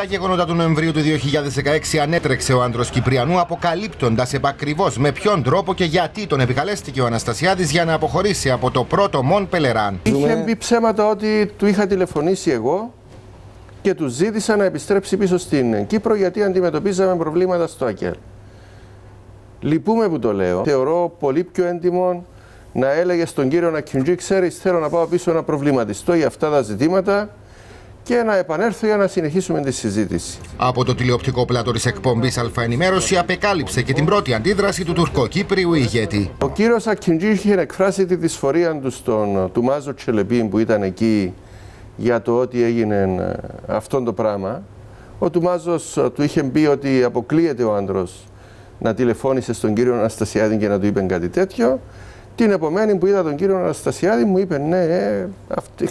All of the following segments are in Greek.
Στα γεγονότα του Νοεμβρίου του 2016 ανέτρεξε ο άντρος Κυπριανού αποκαλύπτοντας επακριβώς με ποιον τρόπο και γιατί τον επικαλέστηκε ο Αναστασιάδης για να αποχωρήσει από το πρώτο Μον Πελεράν. Είχε μπει ψέματα ότι του είχα τηλεφωνήσει εγώ και του ζήτησα να επιστρέψει πίσω στην Κύπρο γιατί αντιμετωπίζαμε προβλήματα στο ΑΚΕΛ. Λυπούμε που το λέω. Θεωρώ πολύ πιο έντιμο να έλεγε στον κύριο Νακιντζή, ξέρεις, θέλω να πάω πίσω να προβληματιστώ για αυτά τα ζητήματα και να επανέλθω για να συνεχίσουμε τη συζήτηση. Από το τηλεοπτικό πλάτο της εκπομπής Αλφα Ενημέρωση απεκάλυψε και την πρώτη αντίδραση του τουρκοκύπριου ηγέτη. Ο κύριος Ακιντζής είχε εκφράσει τη δυσφορία του στον του Μάζο Τσελεπίν που ήταν εκεί για το ότι έγινε ε, αυτό το πράγμα. Ο Τουμάζος ε, του είχε πει ότι αποκλείεται ο άντρος να τηλεφώνησε στον κύριο Αναστασιάδη και να του είπε κάτι τέτοιο. Την επομένη που είδα τον κύριο Αναστασιάδη μου είπε ναι, ε, αυτή,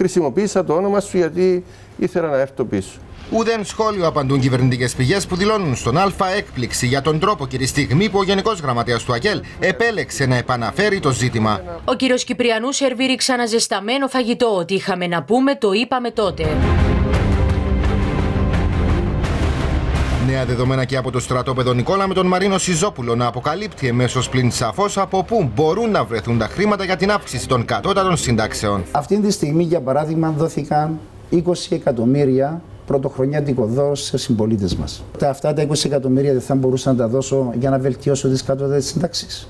χρησιμοποίησα το όνομα σου γιατί ήθελα να έρθω πίσω. Ουδέν σχόλιο απαντούν κυβερνητικές πηγές που δηλώνουν στον Α έκπληξη για τον τρόπο και τη στιγμή που ο Γενικός Γραμματέας του ΑΚΕΛ επέλεξε να επαναφέρει το ζήτημα. Ο κύριος Κυπριανούς σερβίριξε ένα ζεσταμένο φαγητό. Ότι είχαμε να πούμε, το είπαμε τότε. Νέα δεδομένα και από το στρατόπεδο Νικόλα με τον Μαρίνο Σιζόπουλο να αποκαλύπτει εμέσως πλην σαφώς από πού μπορούν να βρεθούν τα χρήματα για την αύξηση των κατώτατων συντάξεων. Αυτή τη στιγμή, για παράδειγμα, δόθηκαν 20 εκατομμύρια πρωτοχρονιάτικο δώρο σε συμπολίτες μας. Αυτά τα 20 εκατομμύρια δεν θα μπορούσα να τα δώσω για να βελτιώσω τις κατώτατες συντάξεις.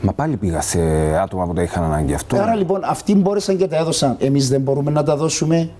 Μα πάλι πήγα σε άτομα που τα είχαν ανάγκη αυτό. Άρα λοιπόν αυτοί μπόρεσαν και τα έδωσαν. Εμείς δεν μπορούμε να τα δώσουμε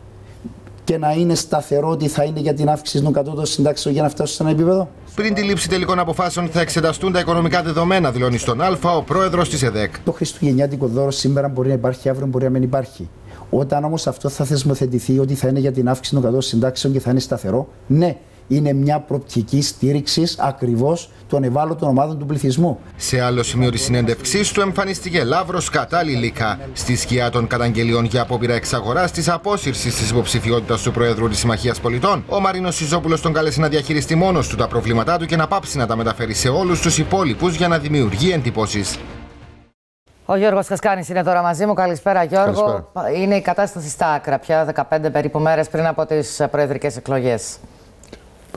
και να είναι σταθερό ότι θα είναι για την αύξηση των κατώτατων συντάξεων για να φτάσουν σε ένα επίπεδο. Πριν τη λήψη τελικών αποφάσεων θα εξεταστούν τα οικονομικά δεδομένα, δηλώνει στον Α ο πρόεδρος της ΕΔΕΚ. Το χριστουγεννιάτικο δώρο σήμερα μπορεί να υπάρχει, αύριο μπορεί να μην υπάρχει. Όταν όμως αυτό θα θεσμοθετηθεί ότι θα είναι για την αύξηση των κατώτατων συντάξεων και θα είναι σταθερό, ναι, είναι μια προοπτική στήριξης ακριβώς των ευάλωτων ομάδων του πληθυσμού. Σε άλλο σημείο της συνέντευξής του εμφανίστηκε Λαύρος Κατάληλικα στη σκιά των καταγγελιών για απόπειρα εξαγοράς της απόσυρσης της υποψηφιότητας του Προέδρου της Συμμαχίας Πολιτών. Ο Μαρίνος Σιζόπουλος τον κάλεσε να διαχειριστεί μόνος του τα προβλήματά του και να πάψει να τα μεταφέρει σε όλους τους υπόλοιπους για να δημιουργεί εντυπώσεις. Ο Γιώργος Κασκάνης είναι τώρα μαζί μου. Καλησπέρα Γιώργο. Καλησπέρα. Είναι η κατάσταση στα άκρα πια 15 περίπου μέρες πριν από τις προεδρικές εκλογές.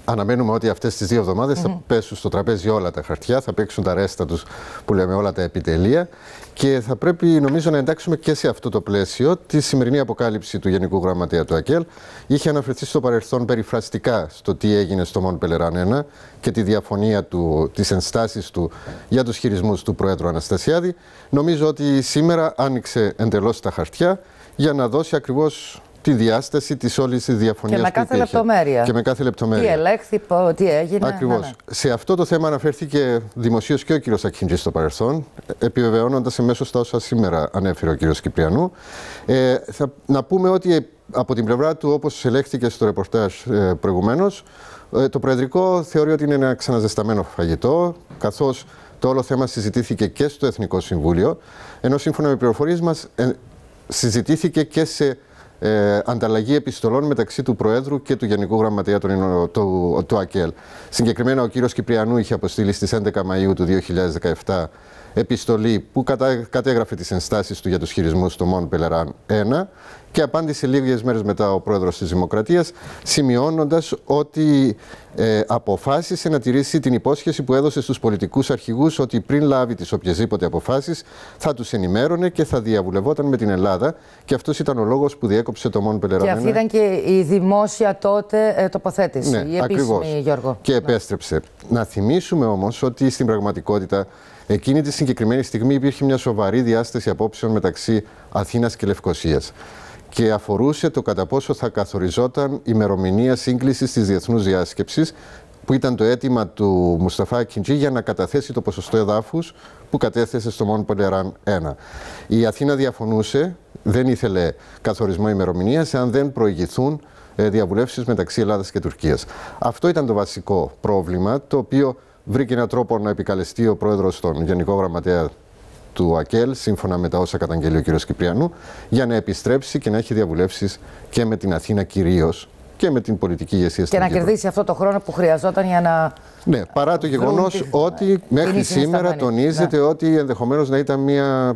Αναμένουμε ότι αυτές τις δύο εβδομάδες θα πέσουν στο τραπέζι όλα τα χαρτιά, θα παίξουν τα ρέστα τους που λέμε όλα τα επιτελεία και θα πρέπει νομίζω να εντάξουμε και σε αυτό το πλαίσιο τη σημερινή αποκάλυψη του Γενικού Γραμματέα του ΑΚΕΛ. Είχε αναφερθεί στο παρελθόν περιφραστικά στο τι έγινε στο Μον Πελεράν 1 και τη διαφωνία του, τις ενστάσεις του για τους χειρισμούς του Προέδρου Αναστασιάδη. Νομίζω ότι σήμερα άνοιξε εντελώς τα χαρτιά για να δώσει ακριβώς τη διάσταση της όλης της διαφωνίας. Και με κάθε λεπτομέρεια. Και με κάθε λεπτομέρεια. Τι ελέγχθη, πο- τι έγινε. Ακριβώς. Ναι, ναι. Σε αυτό το θέμα αναφέρθηκε δημοσίως και ο κύριος Ακχίντζη στο παρελθόν, επιβεβαιώνοντας εμέσω τα όσα σήμερα ανέφερε ο κύριος Κυπριανού. Ε, θα, να πούμε ότι ε, από την πλευρά του, όπως ελέγχθηκε στο ρεπορτάζ ε, προηγουμένως, ε, το Προεδρικό θεωρεί ότι είναι ένα ξαναζεσταμένο φαγητό, καθώς το όλο θέμα συζητήθηκε και στο Εθνικό Συμβούλιο, ενώ σύμφωνα με πληροφορίες μας συζητήθηκε και σε ε, ανταλλαγή επιστολών μεταξύ του Προέδρου και του Γενικού Γραμματέα του, Ινω- του, του ΑΚΕΛ. Συγκεκριμένα, ο κύριος Κυπριανού είχε αποστείλει στις 11 Μαΐου του 2017 επιστολή που κατα, κατέγραφε τις ενστάσεις του για τους χειρισμούς στο Μον Πελεράν 1 και απάντησε λίγες μέρες μετά ο πρόεδρος της Δημοκρατίας σημειώνοντας ότι ε, αποφάσισε να τηρήσει την υπόσχεση που έδωσε στους πολιτικούς αρχηγούς ότι πριν λάβει τις οποιασδήποτε αποφάσεις θα τους ενημέρωνε και θα διαβουλευόταν με την Ελλάδα και αυτός ήταν ο λόγος που διέκοψε το Μον Πελεράν Και αυτή 1. ήταν και η δημόσια τότε ε, τοποθέτηση, Ναι, η επίσημη, ακριβώς. Γιώργο. Και επέστρεψε. Να θυμίσουμε όμως ότι στην πραγματικότητα εκείνη τη συγκεκριμένη στιγμή υπήρχε μια σοβαρή διάσταση απόψεων μεταξύ Αθήνας και Λευκοσίας και αφορούσε το κατά πόσο θα καθοριζόταν ημερομηνία σύγκλησης της διεθνούς διάσκεψης που ήταν το αίτημα του Μουσταφά Κιντζή για να καταθέσει το ποσοστό εδάφους που κατέθεσε στο Μον Πολεράν 1. Η Αθήνα διαφωνούσε, δεν ήθελε καθορισμό ημερομηνίας αν δεν προηγηθούν ε, διαβουλεύσεις μεταξύ Ελλάδας και Τουρκίας. Αυτό ήταν το βασικό πρόβλημα, το οποίο βρήκε έναν τρόπο να επικαλεστεί ο πρόεδρος των Γενικό Γραμματέα του ΑΚΕΛ, σύμφωνα με τα όσα καταγγέλει ο κ. Κυπριανού, για να επιστρέψει και να έχει διαβουλεύσεις και με την Αθήνα κυρίως και με την πολιτική ηγεσία Και στην να Κύπρο. κερδίσει αυτό το χρόνο που χρειαζόταν για να. Ναι, παρά το γεγονός τη- ότι μέχρι είναι σήμερα συνισταμένη. τονίζεται Ναι. ότι ενδεχομένως να ήταν μια,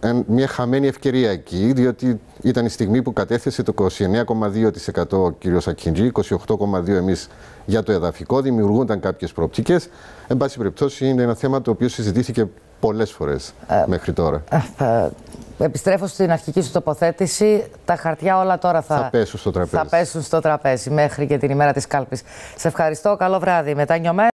εν- μια χαμένη ευκαιρία εκεί, διότι ήταν η στιγμή που κατέθεσε το 29,2% ο κ. Ακιντζή, 28,2% εμείς για το εδαφικό, δημιουργούνταν κάποιες προοπτικές. Εν πάση περιπτώσει, είναι ένα θέμα το οποίο συζητήθηκε πολλές φορές Ε, μέχρι τώρα. Θα επιστρέφω στην αρχική σου τοποθέτηση. Τα χαρτιά όλα τώρα θα, Θα πέσουν στο τραπέζι. Θα πέσουν στο τραπέζι μέχρι και την ημέρα της κάλπης. Σε ευχαριστώ. Καλό βράδυ. Μετά νιωμέ.